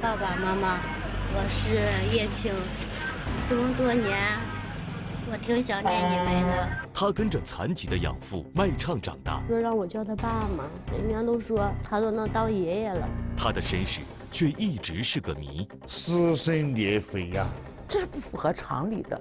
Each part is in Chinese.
爸爸妈妈，我是叶青，这么多年，我挺想念你们的。他跟着残疾的养父卖唱长大，说让我叫他爸嘛，人家都说他都能当爷爷了。他的身世却一直是个谜，撕心裂肺呀，这是不符合常理的。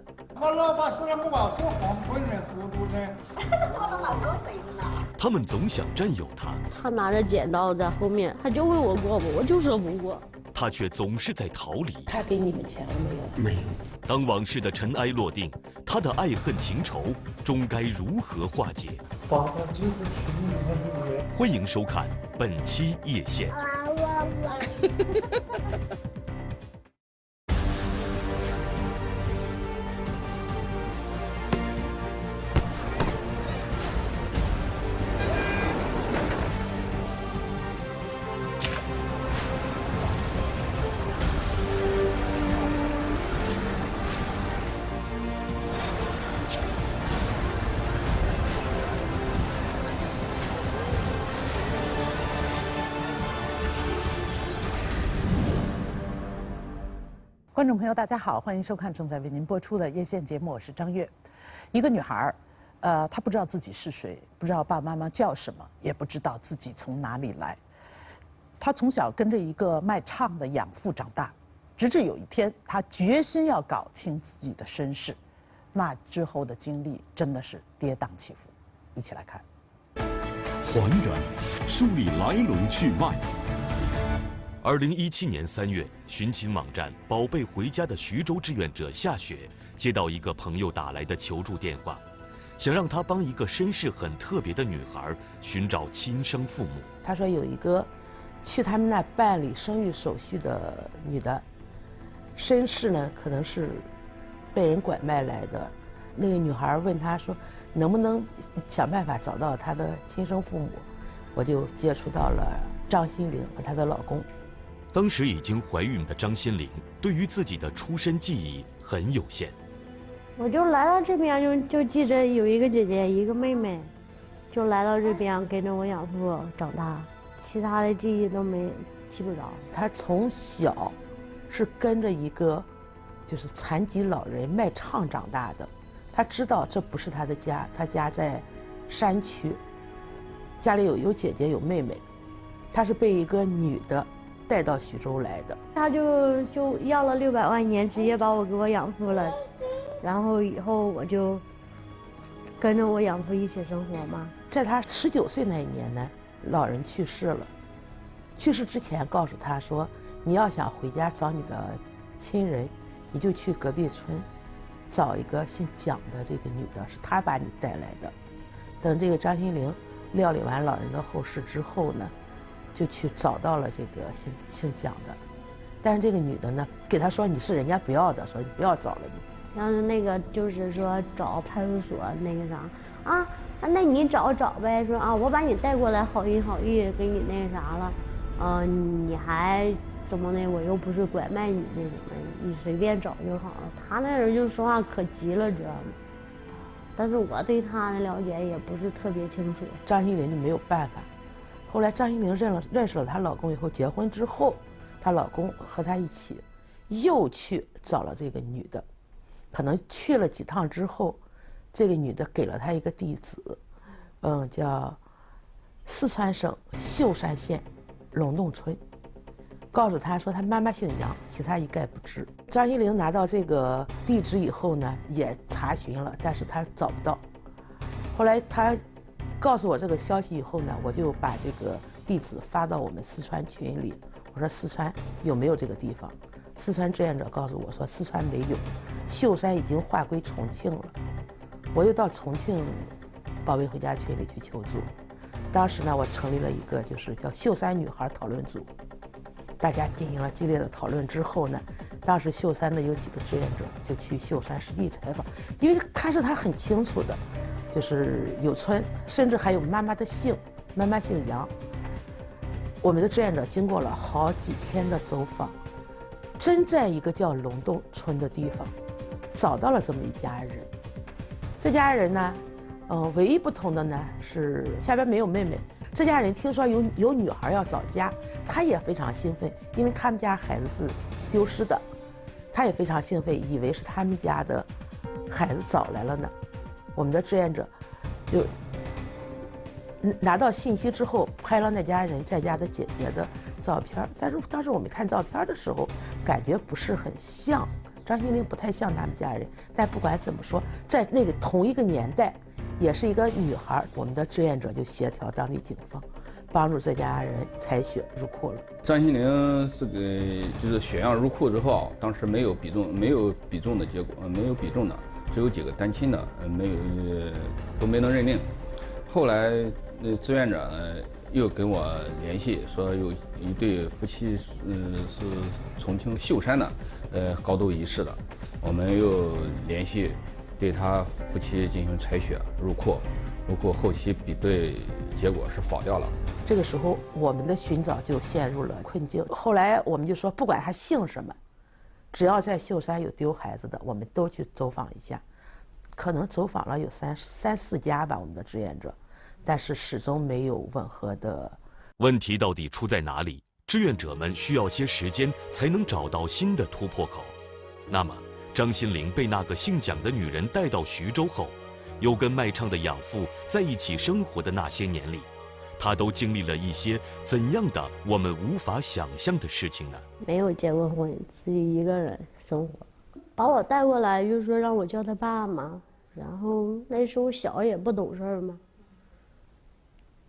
他 们总想占有他，他拿着剪刀在后面，他就问我过不，我就说不过。他却总是在逃离。他给你们钱了没有？没有。当往事的尘埃落定，他的爱恨情仇终该如何化解？欢迎收看本期夜线。观众朋友，大家好，欢迎收看正在为您播出的夜线节目，我是张悦。一个女孩儿，呃，她不知道自己是谁，不知道爸爸妈妈叫什么，也不知道自己从哪里来。她从小跟着一个卖唱的养父长大，直至有一天，她决心要搞清自己的身世。那之后的经历真的是跌宕起伏，一起来看。还原，梳理来龙去脉。二零一七年三月，寻亲网站“宝贝回家”的徐州志愿者夏雪接到一个朋友打来的求助电话，想让他帮一个身世很特别的女孩寻找亲生父母。他说有一个去他们那办理生育手续的女的，身世呢可能是被人拐卖来的。那个女孩问他说：“能不能想办法找到她的亲生父母？”我就接触到了张新玲和她的老公。当时已经怀孕的张心玲，对于自己的出身记忆很有限。我就来到这边，就就记着有一个姐姐，一个妹妹，就来到这边跟着我养父长大，其他的记忆都没记不着。她从小是跟着一个就是残疾老人卖唱长大的，她知道这不是她的家，她家在山区，家里有有姐姐有妹妹，她是被一个女的。带到徐州来的，他就就要了六百万年，直接把我给我养父了，然后以后我就跟着我养父一起生活嘛。在他十九岁那一年呢，老人去世了，去世之前告诉他说：“你要想回家找你的亲人，你就去隔壁村找一个姓蒋的这个女的，是她把你带来的。”等这个张新玲料理完老人的后事之后呢。就去找到了这个姓姓蒋的，但是这个女的呢，给他说你是人家不要的，说你不要找了你。然后那个就是说找派出所那个啥啊，那你找找呗，说啊我把你带过来，好心好意给你那个啥了，嗯，你还怎么的？我又不是拐卖你那种的，你随便找就好了。他那人就说话可急了，知道吗？但是我对他的了解也不是特别清楚。张新林就没有办法。后来张心玲认了认识了她老公以后，结婚之后，她老公和她一起，又去找了这个女的，可能去了几趟之后，这个女的给了他一个地址，嗯，叫四川省秀山县龙洞村，告诉他说他妈妈姓杨，其他一概不知。张心玲拿到这个地址以后呢，也查询了，但是他找不到。后来他。告诉我这个消息以后呢，我就把这个地址发到我们四川群里。我说四川有没有这个地方？四川志愿者告诉我说四川没有，秀山已经划归重庆了。我又到重庆宝贝回家群里去求助。当时呢，我成立了一个就是叫秀山女孩讨论组，大家进行了激烈的讨论之后呢，当时秀山的有几个志愿者就去秀山实地采访，因为他是他很清楚的。就是有村，甚至还有妈妈的姓，妈妈姓杨。我们的志愿者经过了好几天的走访，真在一个叫龙洞村的地方，找到了这么一家人。这家人呢，呃，唯一不同的呢是下边没有妹妹，这家人听说有有女孩要找家，他也非常兴奋，因为他们家孩子是丢失的，他也非常兴奋，以为是他们家的孩子找来了呢。我们的志愿者就拿到信息之后，拍了那家人在家的姐姐的照片，但是当时我们看照片的时候，感觉不是很像张新玲，不太像他们家人。但不管怎么说，在那个同一个年代。也是一个女孩，我们的志愿者就协调当地警方，帮助这家人采血入库了。张新玲是给就是血样入库之后，当时没有比重，没有比重的结果，没有比重的，只有几个单亲的，呃，没有呃都没能认定。后来，那志愿者呢又跟我联系，说有一对夫妻，嗯，是重庆秀山的，呃，高度疑似的，我们又联系。对他夫妻进行采血入库，入库后期比对结果是否掉了。这个时候，我们的寻找就陷入了困境。后来我们就说，不管他姓什么，只要在秀山有丢孩子的，我们都去走访一下。可能走访了有三三四家吧，我们的志愿者，但是始终没有吻合的。问题到底出在哪里？志愿者们需要些时间才能找到新的突破口。那么？张新玲被那个姓蒋的女人带到徐州后，又跟卖唱的养父在一起生活的那些年里，他都经历了一些怎样的我们无法想象的事情呢？没有结过婚，自己一个人生活，把我带过来就说让我叫他爸嘛，然后那时候小也不懂事嘛，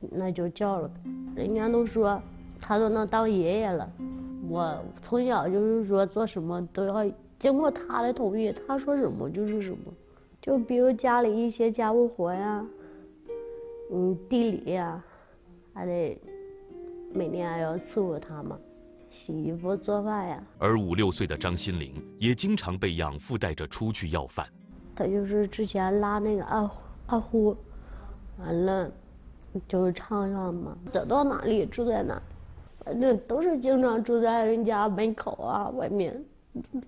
那就叫了，人家都说他都能当爷爷了，我从小就是说做什么都要。经过他的同意，他说什么就是什么，就比如家里一些家务活呀，嗯，地理呀，还得每天还要伺候他嘛，洗衣服、做饭呀。而五六岁的张新玲也经常被养父带着出去要饭。他就是之前拉那个二二胡，完了就是唱上嘛，走到哪里住在哪，反正都是经常住在人家门口啊，外面。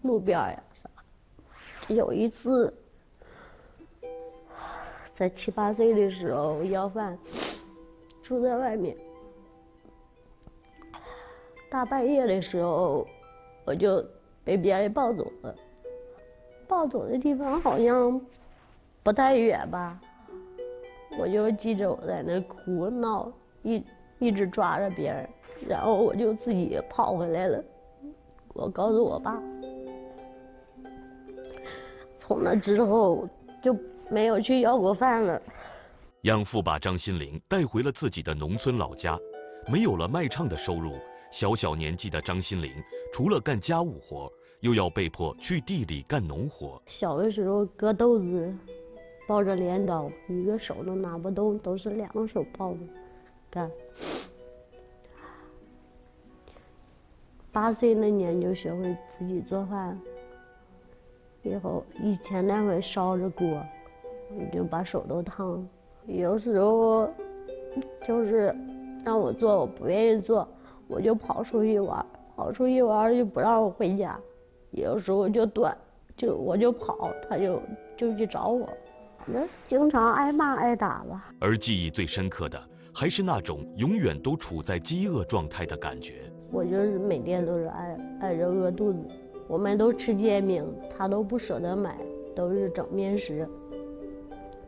路边呀啥？有一次，在七八岁的时候要饭，住在外面。大半夜的时候，我就被别人抱走了。抱走的地方好像不太远吧？我就记着我在那哭闹，一一直抓着别人，然后我就自己跑回来了。我告诉我爸。从那之后就没有去要过饭了。养父把张新玲带回了自己的农村老家，没有了卖唱的收入，小小年纪的张新玲除了干家务活，又要被迫去地里干农活。小的时候割豆子，抱着镰刀，一个手都拿不动，都是两个手抱着干。八岁那年就学会自己做饭。以后以前那会烧着锅，就把手都烫了。有时候就是让我做，我不愿意做，我就跑出去玩，跑出去玩就不让我回家。有时候就短，就我就跑，他就就去找我，那经常挨骂挨打吧。而记忆最深刻的，还是那种永远都处在饥饿状态的感觉。我就是每天都是挨挨着饿肚子。我们都吃煎饼，他都不舍得买，都是整面食。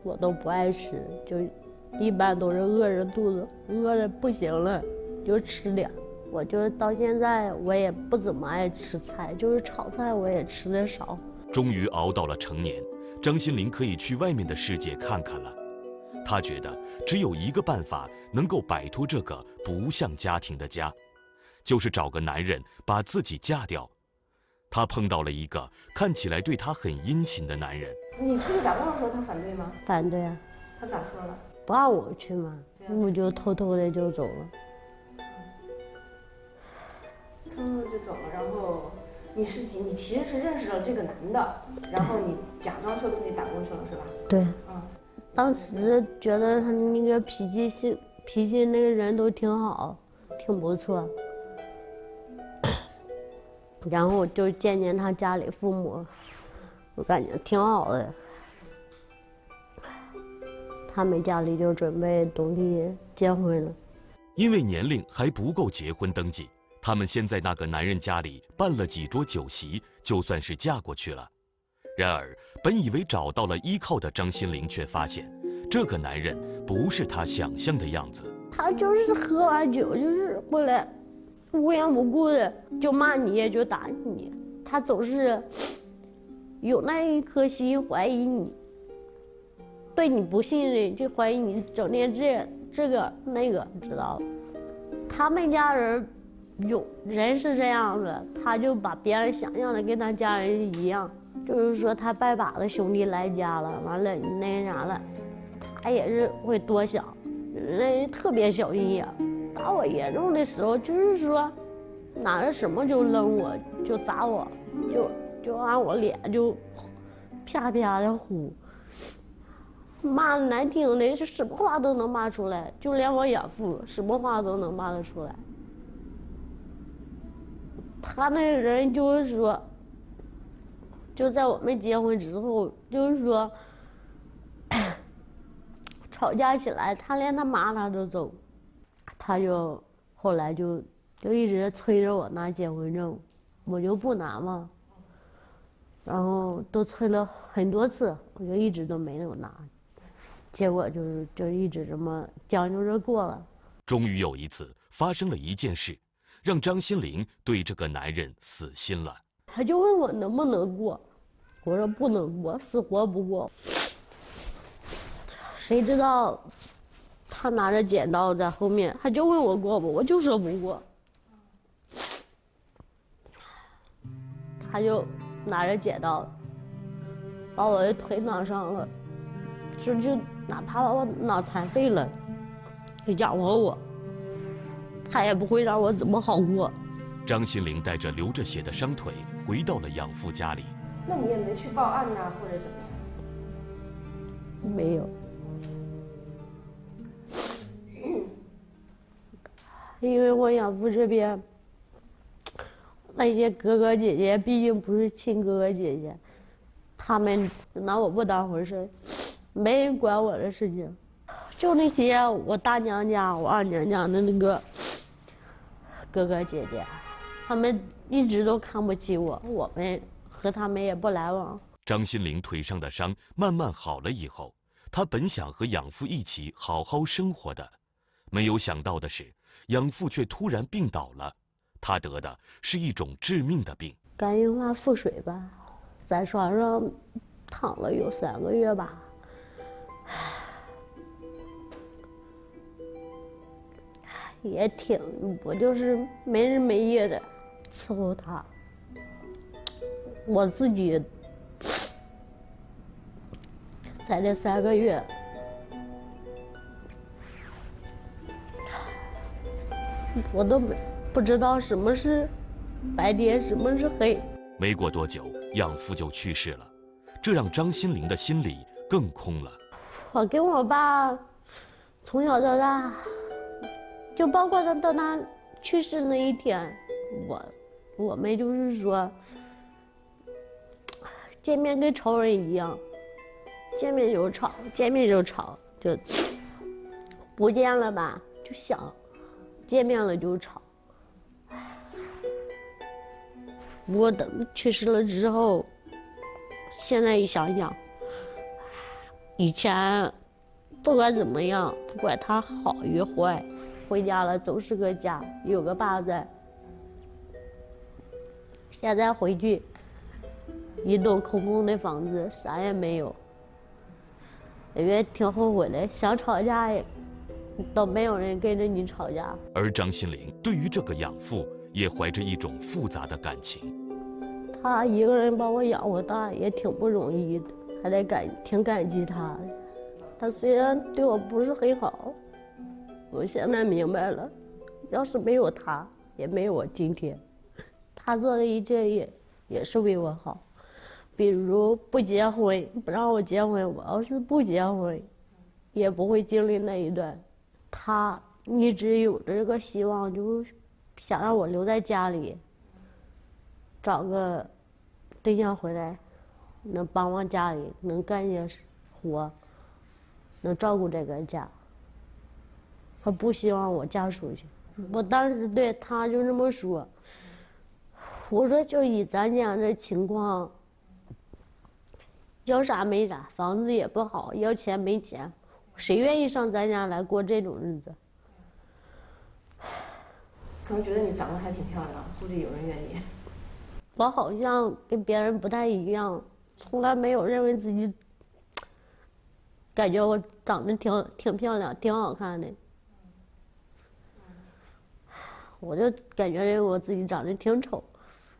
我都不爱吃，就一般都是饿着肚子，饿的不行了就吃点。我就到现在我也不怎么爱吃菜，就是炒菜我也吃的少。终于熬到了成年，张新玲可以去外面的世界看看了。她觉得只有一个办法能够摆脱这个不像家庭的家，就是找个男人把自己嫁掉。她碰到了一个看起来对她很殷勤的男人。你出去打工的时候，他反对吗？反对啊。他咋说的？不让我去嘛，我就偷偷的就走了。偷偷的就走了，然后你是你其实是认识了这个男的，然后你假装说自己打工去了，是吧？对。嗯。当时觉得他那个脾气性脾气那个人都挺好，挺不错。然后就见见他家里父母，我感觉挺好的。他们家里就准备东西结婚了，因为年龄还不够结婚登记，他们先在那个男人家里办了几桌酒席，就算是嫁过去了。然而，本以为找到了依靠的张心玲却发现，这个男人不是她想象的样子。他就是喝完酒就是过来，无缘无故的就骂你，就打你。他总是有那一颗心怀疑你，对你不信任，就怀疑你整天这这个那个，你知道吧？他们家人有人是这样的，他就把别人想象的跟他家人一样。就是说，他拜把子兄弟来家了，完了那啥了，他也是会多想，那人特别小心眼。打我严重的时候，就是说，拿着什么就扔我，就砸我，就就按我脸就啪啪的呼，骂的难听的，是什么话都能骂出来，就连我养父什么话都能骂得出来。他那人就是说。就在我们结婚之后，就是说，吵架起来，他连他妈他都走，他就后来就就一直催着我拿结婚证，我就不拿嘛。然后都催了很多次，我就一直都没有拿，结果就是就一直这么将就着过了。终于有一次发生了一件事，让张心玲对这个男人死心了。他就问我能不能过，我说不能过，死活不过。谁知道，他拿着剪刀在后面，他就问我过不，我就说不过。他就拿着剪刀，把我的腿挠伤了，就就哪怕把我脑残废了，养活我，他也不会让我怎么好过。张心玲带着流着血的伤腿回到了养父家里。那你也没去报案呐，或者怎么样？没有，因为我养父这边那些哥哥姐姐毕竟不是亲哥哥姐姐，他们拿我不当回事没人管我的事情。就那些我大娘家、我二娘家的那个哥哥姐姐。他们一直都看不起我，我们和他们也不来往。张心玲腿上的伤慢慢好了以后，她本想和养父一起好好生活的，没有想到的是，养父却突然病倒了。他得的是一种致命的病——肝硬化腹水吧，在床上躺了有三个月吧。也挺，我就是没日没夜的。伺候他，我自己在这三个月，我都没不知道什么是白天，什么是黑。没过多久，养父就去世了，这让张心玲的心里更空了。我跟我爸从小到大，就包括他到他去世那一天，我。我们就是说，见面跟仇人一样，见面就吵，见面就吵，就不见了吧就想，见面了就吵。不过等去世了之后，现在一想想，以前不管怎么样，不管他好与坏，回家了总是个家，有个爸在。现在回去，一栋空空的房子，啥也没有，也挺后悔的。想吵架也都没有人跟着你吵架。而张心玲对于这个养父也怀着一种复杂的感情。他一个人把我养活大，也挺不容易的，还得感挺感激他。他虽然对我不是很好，我现在明白了，要是没有他，也没有我今天。他做的一切也也是为我好，比如不结婚，不让我结婚。我要是不结婚，也不会经历那一段。他一直有这个希望，就想让我留在家里，找个对象回来，能帮帮家里，能干些活，能照顾这个家。他不希望我嫁出去。我当时对他就这么说，我说就以咱家这情况，要啥没啥，房子也不好，要钱没钱，谁愿意上咱家来过这种日子？可能觉得你长得还挺漂亮，估计有人愿意。我好像跟别人不太一样，从来没有认为自己，感觉我长得挺挺漂亮、挺好看的。我就感觉我自己长得挺丑。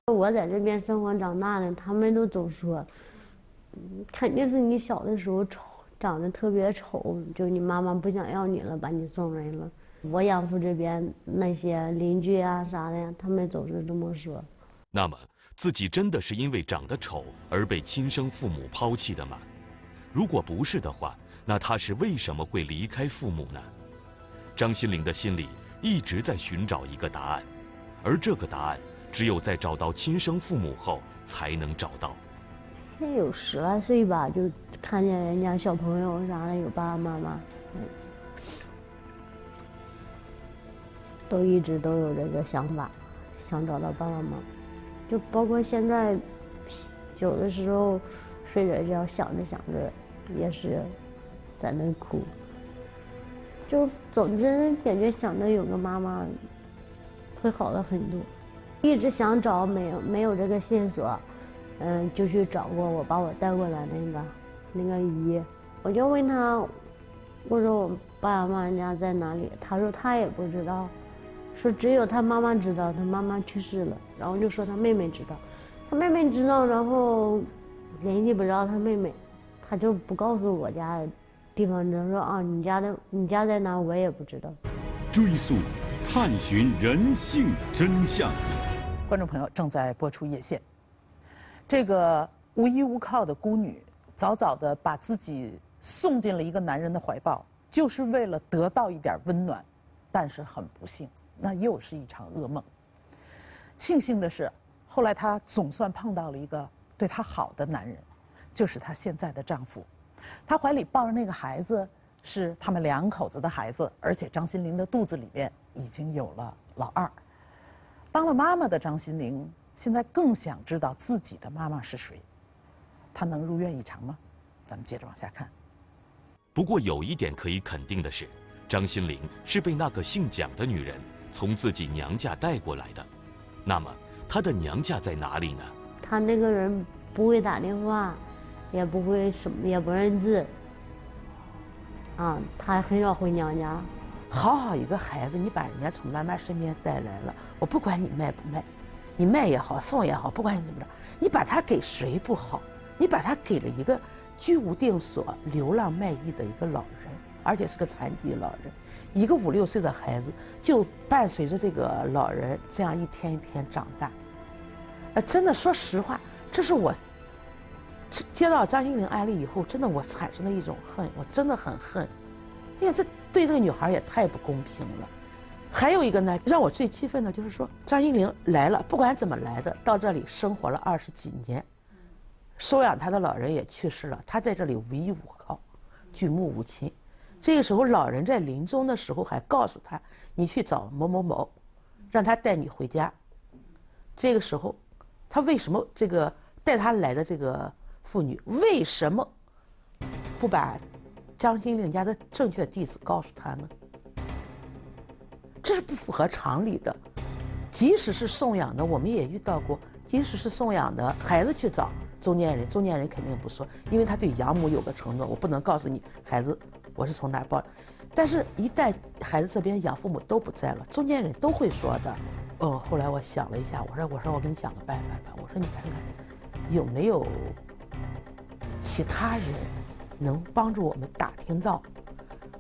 我在这边生活长大的，他们都总说，肯定是你小的时候丑，长得特别丑，就你妈妈不想要你了，把你送人了。我养父这边那些邻居啊啥的，他们总是这么说。那么，自己真的是因为长得丑而被亲生父母抛弃的吗？如果不是的话，那他是为什么会离开父母呢？张心玲的心里一直在寻找一个答案，而这个答案只有在找到亲生父母后才能找到。那有十来岁吧，就看见人家小朋友啥的有爸爸妈妈，都一直都有这个想法，想找到爸爸妈妈。就包括现在，有的时候睡着觉想着想着，也是在那哭。就总之感觉想着有个妈妈会好了很多。一直想找没有没有这个线索，嗯，就去找过我把我带过来那个那个姨，我就问他，我说我爸爸妈妈家在哪里？他说他也不知道。说只有他妈妈知道，他妈妈去世了，然后就说他妹妹知道，他妹妹知道，然后联系不着他妹妹，他就不告诉我家地方，就说啊，你家的你家在哪，我也不知道。追溯，探寻人性真相。观众朋友正在播出《叶线》，这个无依无靠的孤女，早早的把自己送进了一个男人的怀抱，就是为了得到一点温暖，但是很不幸。那又是一场噩梦。庆幸的是，后来她总算碰到了一个对她好的男人，就是她现在的丈夫。她怀里抱着那个孩子，是他们两口子的孩子，而且张心玲的肚子里面已经有了老二。当了妈妈的张心玲，现在更想知道自己的妈妈是谁。她能如愿以偿吗？咱们接着往下看。不过有一点可以肯定的是，张心玲是被那个姓蒋的女人。从自己娘家带过来的，那么她的娘家在哪里呢？他那个人不会打电话，也不会什么，也不认字。啊，他很少回娘家。好好一个孩子，你把人家从妈妈身边带来了，我不管你卖不卖，你卖也好，送也好，不管你怎么着，你把他给谁不好？你把他给了一个居无定所、流浪卖艺的一个老人，而且是个残疾老人。一个五六岁的孩子就伴随着这个老人这样一天一天长大，呃，真的说实话，这是我接到张心玲案例以后，真的我产生的一种恨，我真的很恨。哎呀，这对这个女孩也太不公平了。还有一个呢，让我最气愤的就是说，张心玲来了，不管怎么来的，到这里生活了二十几年，收养她的老人也去世了，她在这里无依无靠，举目无亲。这个时候，老人在临终的时候还告诉他：“你去找某某某，让他带你回家。”这个时候，他为什么这个带他来的这个妇女为什么不把张金玲家的正确地址告诉他呢？这是不符合常理的。即使是送养的，我们也遇到过；即使是送养的孩子去找中间人，中间人肯定不说，因为他对养母有个承诺，我不能告诉你孩子。我是从哪儿报？但是，一旦孩子这边养父母都不在了，中间人都会说的。嗯，后来我想了一下，我说：“我说我给你讲个办法吧。我说你看看，有没有其他人能帮助我们打听到？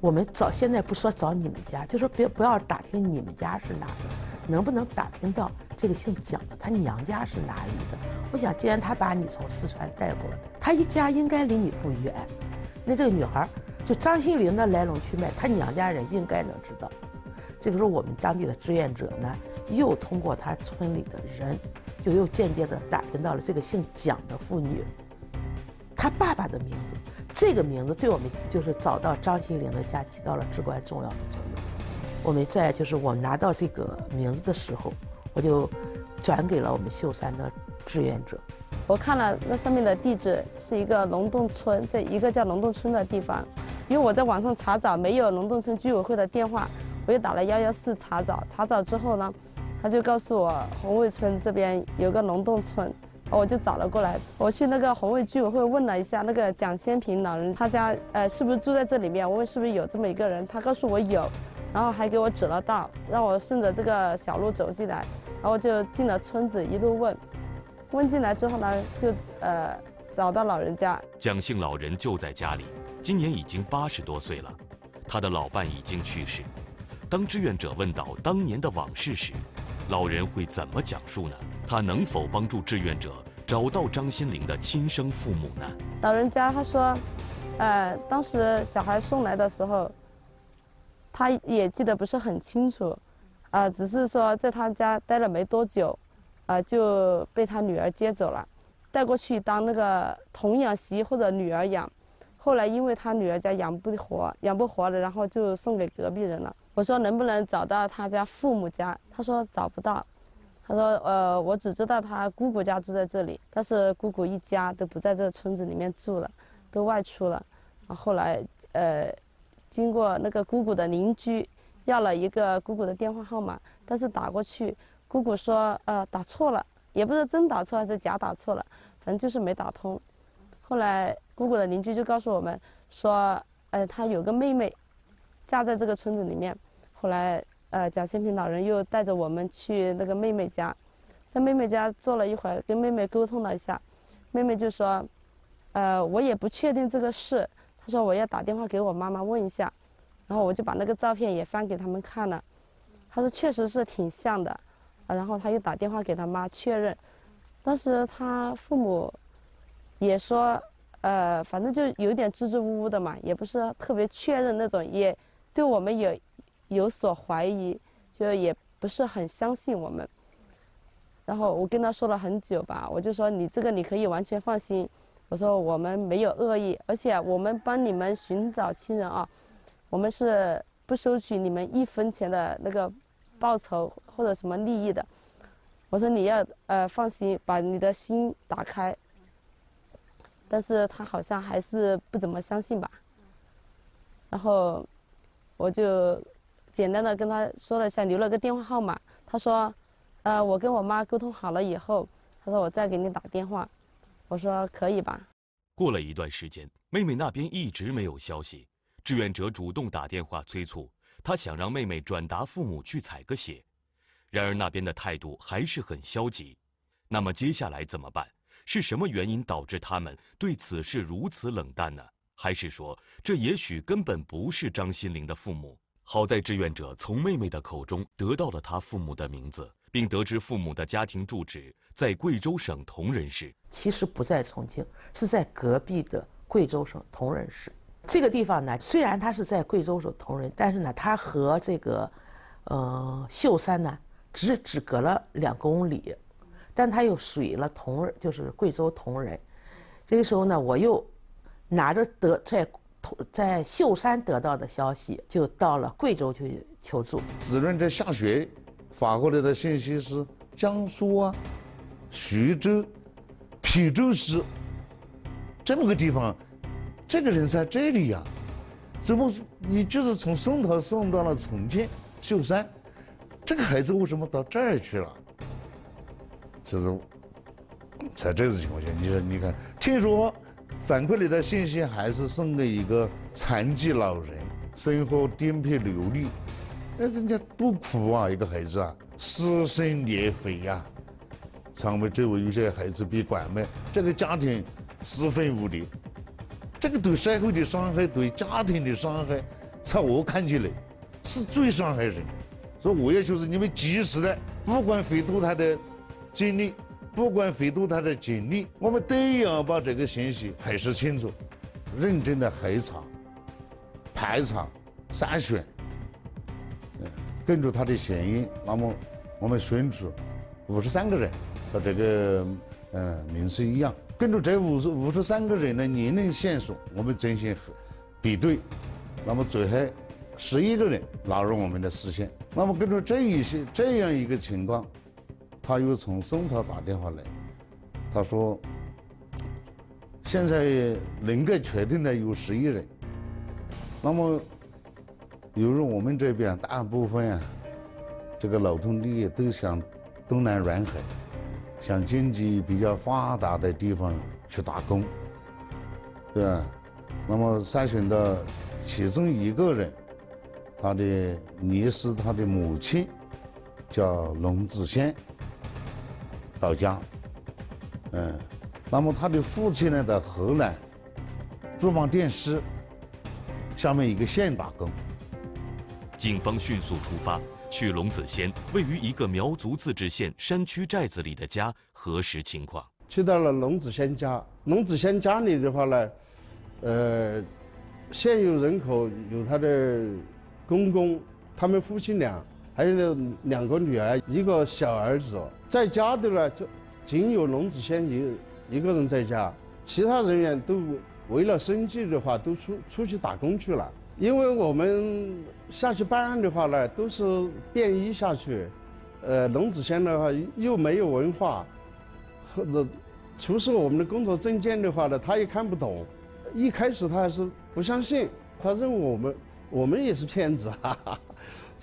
我们找现在不说找你们家，就说别不要打听你们家是哪的，能不能打听到这个姓蒋的他娘家是哪里的？我想，既然他把你从四川带过来，他一家应该离你不远。那这个女孩。”就张心玲的来龙去脉，她娘家人应该能知道。这个时候，我们当地的志愿者呢，又通过他村里的人，就又间接的打听到了这个姓蒋的妇女，她爸爸的名字。这个名字对我们就是找到张心玲的家起到了至关重要的作用。我们在就是我拿到这个名字的时候，我就转给了我们秀山的志愿者。我看了那上面的地址是一个龙洞村，在一个叫龙洞村的地方。因为我在网上查找没有龙洞村居委会的电话，我又打了幺幺四查找。查找之后呢，他就告诉我红卫村这边有个龙洞村，我就找了过来。我去那个红卫居委会问了一下那个蒋先平老人，他家呃是不是住在这里面？我问是不是有这么一个人，他告诉我有。然后还给我指了道，让我顺着这个小路走进来，然后就进了村子，一路问，问进来之后呢，就呃找到老人家。蒋姓老人就在家里，今年已经八十多岁了，他的老伴已经去世。当志愿者问到当年的往事时，老人会怎么讲述呢？他能否帮助志愿者找到张新玲的亲生父母呢？老人家他说，呃，当时小孩送来的时候。他也记得不是很清楚，啊，只是说在他家待了没多久，啊，就被他女儿接走了，带过去当那个童养媳或者女儿养。后来因为他女儿家养不活，养不活了，然后就送给隔壁人了。我说能不能找到他家父母家？他说找不到。他说呃，我只知道他姑姑家住在这里，但是姑姑一家都不在这个村子里面住了，都外出了。后来呃。经过那个姑姑的邻居，要了一个姑姑的电话号码，但是打过去，姑姑说呃打错了，也不知道真打错还是假打错了，反正就是没打通。后来姑姑的邻居就告诉我们说，呃他有个妹妹，嫁在这个村子里面。后来呃蒋先平老人又带着我们去那个妹妹家，在妹妹家坐了一会儿，跟妹妹沟通了一下，妹妹就说，呃我也不确定这个事。她说我要打电话给我妈妈问一下，然后我就把那个照片也翻给他们看了。她说确实是挺像的，啊，然后他又打电话给他妈确认。当时他父母也说，呃，反正就有点支支吾吾的嘛，也不是特别确认那种，也对我们有有所怀疑，就也不是很相信我们。然后我跟他说了很久吧，我就说你这个你可以完全放心。我说我们没有恶意，而且我们帮你们寻找亲人啊，我们是不收取你们一分钱的那个报酬或者什么利益的。我说你要呃放心，把你的心打开。但是他好像还是不怎么相信吧。然后我就简单的跟他说了一下，留了个电话号码。他说，呃，我跟我妈沟通好了以后，他说我再给你打电话。我说可以吧。过了一段时间，妹妹那边一直没有消息，志愿者主动打电话催促，他想让妹妹转达父母去采个血，然而那边的态度还是很消极。那么接下来怎么办？是什么原因导致他们对此事如此冷淡呢？还是说这也许根本不是张新玲的父母？好在志愿者从妹妹的口中得到了她父母的名字。并得知父母的家庭住址在贵州省铜仁市，其实不在重庆，是在隔壁的贵州省铜仁市。这个地方呢，虽然它是在贵州省铜仁，但是呢，它和这个，呃，秀山呢，只只隔了两公里，但他又属于了铜仁，就是贵州铜仁。这个时候呢，我又拿着得在铜在秀山得到的消息，就到了贵州去求助。子润在下雪。发过来的信息是江苏啊，徐州、邳州市这么个地方，这个人在这里呀？怎么你就是从松桃送到了重庆秀山？这个孩子为什么到这儿去了？就是在这种情况下，你说你看，听说反馈来的信息还是送给一个残疾老人，生活颠沛流离。那人家多苦啊！一个孩子啊，撕心裂肺呀！肠胃周围有些孩子被拐卖，这个家庭四分五裂，这个对社会的伤害，对家庭的伤害，在我看起来是最伤害人。所以我也就是你们及时的，不管回头他的精力，不管费多大的精力，我们都要把这个信息核实清楚，认真的核查、排查、筛选。根据他的嫌疑，那么我们选出五十三个人和这个嗯名字一样。根据这五十五十三个人的年龄线索，我们进行比对，那么最后十一个人纳入我们的视线。那么根据这一些这样一个情况，他又从松涛打电话来，他说现在能够确定的有十一人。那么由于我们这边大部分啊，这个劳动力都向东南沿海，向经济比较发达的地方去打工，对吧？那么筛选到其中一个人，他的女是他的母亲，叫龙子仙，到家，嗯，那么他的父亲呢，在河南驻邦电视下面一个县打工。警方迅速出发，去龙子仙位于一个苗族自治县山区寨子里的家核实情况。去到了龙子仙家，龙子仙家里的话呢，呃，现有人口有他的公公，他们夫妻俩，还有那两个女儿，一个小儿子，在家的呢就仅有龙子仙一一个人在家，其他人员都为了生计的话都出出去打工去了。因为我们下去办案的话呢，都是便衣下去，呃，龙子仙的话又没有文化，或者出示我们的工作证件的话呢，他也看不懂。一开始他还是不相信，他认为我们我们也是骗子，哈哈。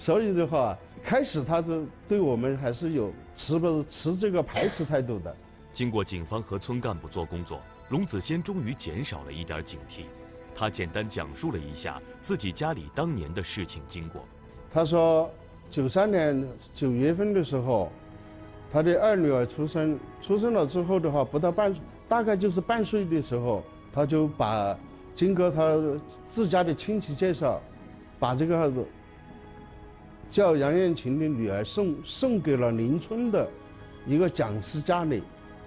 所以的话，开始他就对我们还是有持不持这个排斥态度的。经过警方和村干部做工作，龙子先终于减少了一点警惕。他简单讲述了一下自己家里当年的事情经过。他说，九三年九月份的时候，他的二女儿出生，出生了之后的话，不到半，大概就是半岁的时候，他就把经过他自家的亲戚介绍，把这个叫杨艳琴的女儿送送给了邻村的一个蒋氏家里。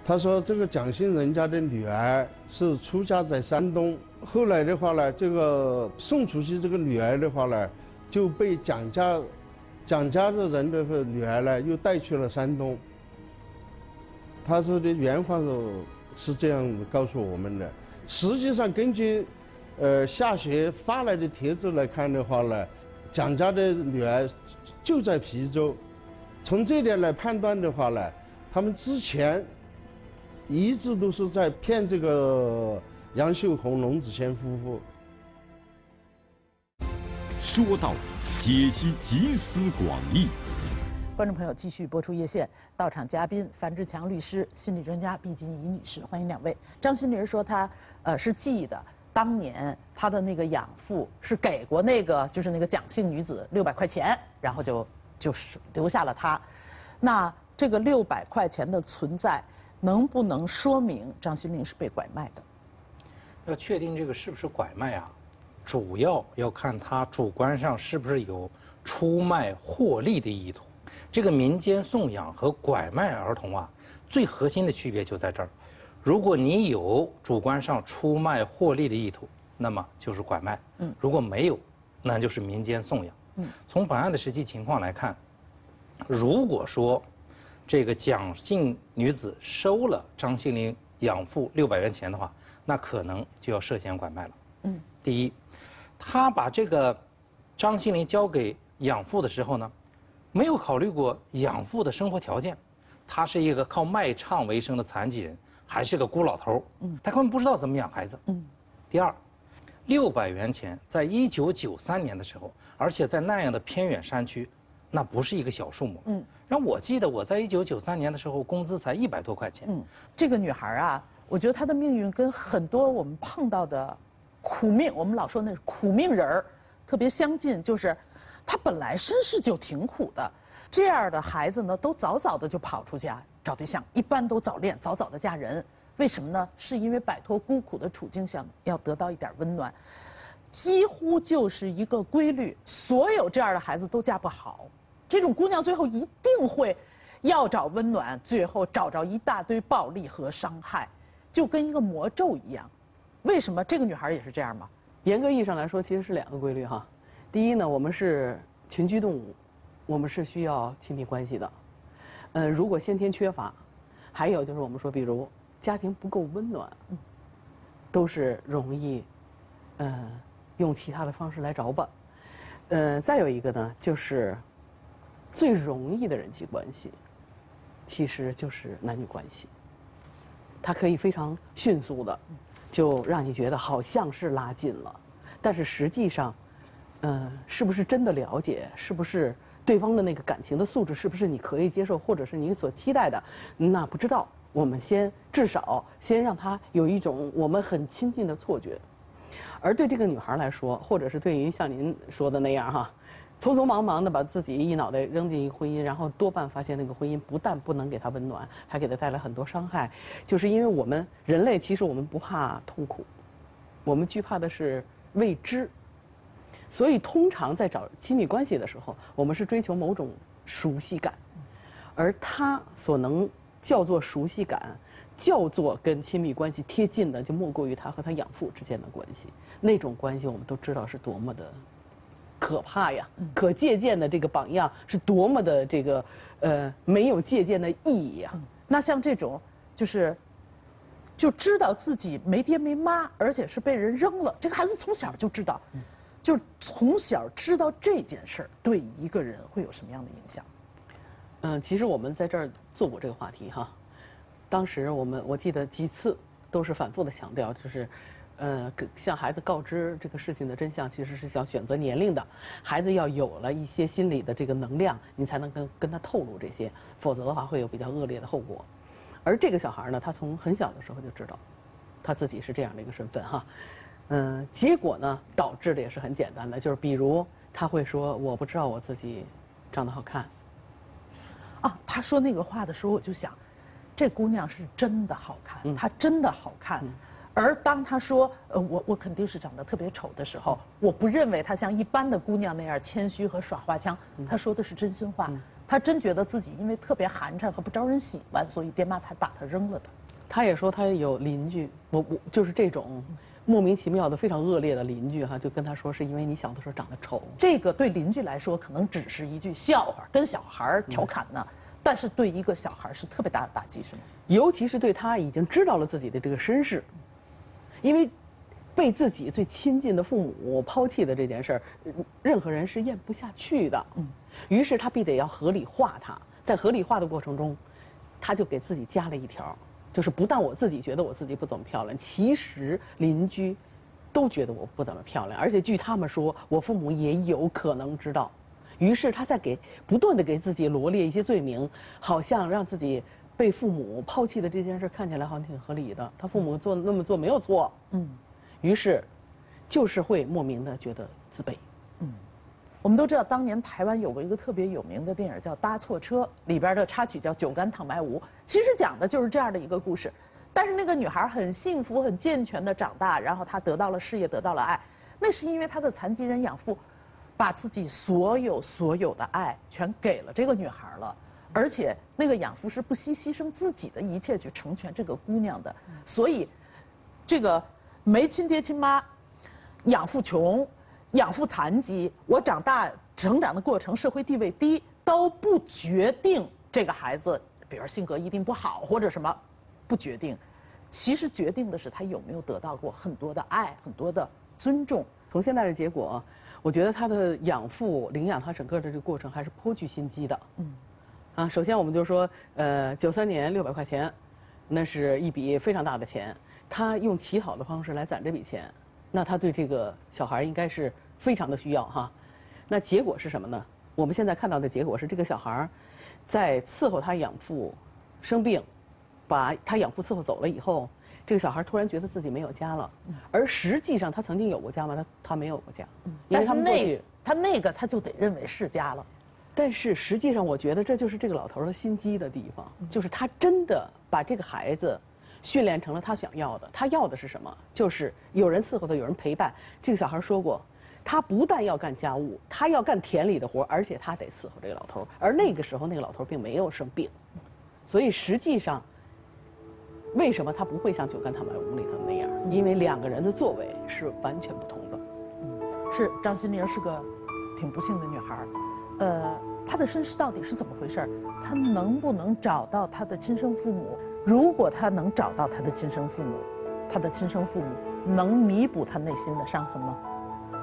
他说，这个蒋姓人家的女儿是出家在山东。后来的话呢，这个送出去这个女儿的话呢，就被蒋家蒋家的人的女儿呢，又带去了山东。他说的原话是是这样告诉我们的。实际上，根据呃下学发来的帖子来看的话呢，蒋家的女儿就在邳州。从这点来判断的话呢，他们之前一直都是在骗这个。杨秀红、龙子仙夫妇。说到解析集思广益，观众朋友继续播出夜线，到场嘉宾樊志强律师、心理专家毕金怡女士，欢迎两位。张新林说他呃是记得当年他的那个养父是给过那个就是那个蒋姓女子六百块钱，然后就就是留下了他。那这个六百块钱的存在，能不能说明张新林是被拐卖的？要确定这个是不是拐卖啊，主要要看他主观上是不是有出卖获利的意图。这个民间送养和拐卖儿童啊，最核心的区别就在这儿。如果你有主观上出卖获利的意图，那么就是拐卖；如果没有，那就是民间送养。从本案的实际情况来看，如果说这个蒋姓女子收了张新林养父六百元钱的话，那可能就要涉嫌拐卖了。嗯，第一，她把这个张新林交给养父的时候呢，没有考虑过养父的生活条件，他是一个靠卖唱为生的残疾人，还是个孤老头嗯，他根本不知道怎么养孩子。嗯，第二，六百元钱在一九九三年的时候，而且在那样的偏远山区，那不是一个小数目。嗯，然后我记得我在一九九三年的时候，工资才一百多块钱。嗯，这个女孩啊。我觉得她的命运跟很多我们碰到的苦命，我们老说那苦命人儿特别相近。就是她本来身世就挺苦的，这样的孩子呢，都早早的就跑出去啊找对象，一般都早恋，早早的嫁人。为什么呢？是因为摆脱孤苦的处境，想要得到一点温暖，几乎就是一个规律。所有这样的孩子都嫁不好，这种姑娘最后一定会要找温暖，最后找着一大堆暴力和伤害。就跟一个魔咒一样，为什么这个女孩也是这样吗？严格意义上来说，其实是两个规律哈。第一呢，我们是群居动物，我们是需要亲密关系的。嗯，如果先天缺乏，还有就是我们说，比如家庭不够温暖，都是容易，呃，用其他的方式来找吧。呃，再有一个呢，就是最容易的人际关系，其实就是男女关系。它可以非常迅速的，就让你觉得好像是拉近了，但是实际上，嗯，是不是真的了解？是不是对方的那个感情的素质？是不是你可以接受，或者是你所期待的？那不知道。我们先至少先让他有一种我们很亲近的错觉。而对这个女孩来说，或者是对于像您说的那样哈，匆匆忙忙的把自己一脑袋扔进一婚姻，然后多半发现那个婚姻不但不能给她温暖，还给她带来很多伤害。就是因为我们人类其实我们不怕痛苦，我们惧怕的是未知。所以通常在找亲密关系的时候，我们是追求某种熟悉感，而他所能叫做熟悉感。叫做跟亲密关系贴近的，就莫过于他和他养父之间的关系。那种关系，我们都知道是多么的可怕呀！可借鉴的这个榜样是多么的这个呃没有借鉴的意义呀！那像这种就是就知道自己没爹没妈，而且是被人扔了，这个孩子从小就知道，就从小知道这件事儿，对一个人会有什么样的影响？嗯，其实我们在这儿做过这个话题哈。当时我们我记得几次都是反复的强调，就是，呃，向孩子告知这个事情的真相，其实是想选择年龄的，孩子要有了一些心理的这个能量，你才能跟跟他透露这些，否则的话会有比较恶劣的后果。而这个小孩呢，他从很小的时候就知道，他自己是这样的一个身份哈，嗯，结果呢导致的也是很简单的，就是比如他会说我不知道我自己长得好看。啊，他说那个话的时候，我就想。这姑娘是真的好看，她真的好看。而当她说“呃，我我肯定是长得特别丑”的时候，我不认为她像一般的姑娘那样谦虚和耍花枪。她说的是真心话，她真觉得自己因为特别寒碜和不招人喜欢，所以爹妈才把她扔了的。他也说他有邻居，我我就是这种莫名其妙的非常恶劣的邻居哈，就跟他说是因为你小的时候长得丑。这个对邻居来说可能只是一句笑话，跟小孩调侃呢。但是对一个小孩是特别大的打击，是吗？尤其是对他已经知道了自己的这个身世，因为被自己最亲近的父母抛弃的这件事儿，任何人是咽不下去的。嗯，于是他必得要合理化他，在合理化的过程中，他就给自己加了一条，就是不但我自己觉得我自己不怎么漂亮，其实邻居都觉得我不怎么漂亮，而且据他们说，我父母也有可能知道。于是他在给不断的给自己罗列一些罪名，好像让自己被父母抛弃的这件事看起来好像挺合理的。他父母做那么做没有错，嗯，于是就是会莫名的觉得自卑。嗯，我们都知道当年台湾有过一个特别有名的电影叫《搭错车》，里边的插曲叫《酒干倘卖无》，其实讲的就是这样的一个故事。但是那个女孩很幸福、很健全的长大，然后她得到了事业，得到了爱，那是因为她的残疾人养父。把自己所有所有的爱全给了这个女孩了，而且那个养父是不惜牺牲自己的一切去成全这个姑娘的，所以，这个没亲爹亲妈，养父穷，养父残疾，我长大成长的过程社会地位低都不决定这个孩子，比如性格一定不好或者什么，不决定，其实决定的是他有没有得到过很多的爱，很多的尊重。从现在的结果。我觉得他的养父领养他整个的这个过程还是颇具心机的。嗯，啊，首先我们就说，呃，九三年六百块钱，那是一笔非常大的钱。他用乞讨的方式来攒这笔钱，那他对这个小孩应该是非常的需要哈。那结果是什么呢？我们现在看到的结果是，这个小孩儿在伺候他养父生病，把他养父伺候走了以后。这个小孩突然觉得自己没有家了，而实际上他曾经有过家吗？他他没有过家，因为他那他那个他就得认为是家了。但是实际上，我觉得这就是这个老头的心机的地方，就是他真的把这个孩子训练成了他想要的。他要的是什么？就是有人伺候他，有人陪伴。这个小孩说过，他不但要干家务，他要干田里的活，而且他得伺候这个老头。而那个时候，那个老头并没有生病，所以实际上。为什么他不会像《酒干倘卖无》里头那样？因为两个人的作为是完全不同的。是张心玲是个挺不幸的女孩呃，她的身世到底是怎么回事她能不能找到她的亲生父母？如果她能找到她的亲生父母，她的亲生父母能弥补她内心的伤痕吗？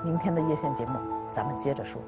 明天的夜线节目咱们接着说。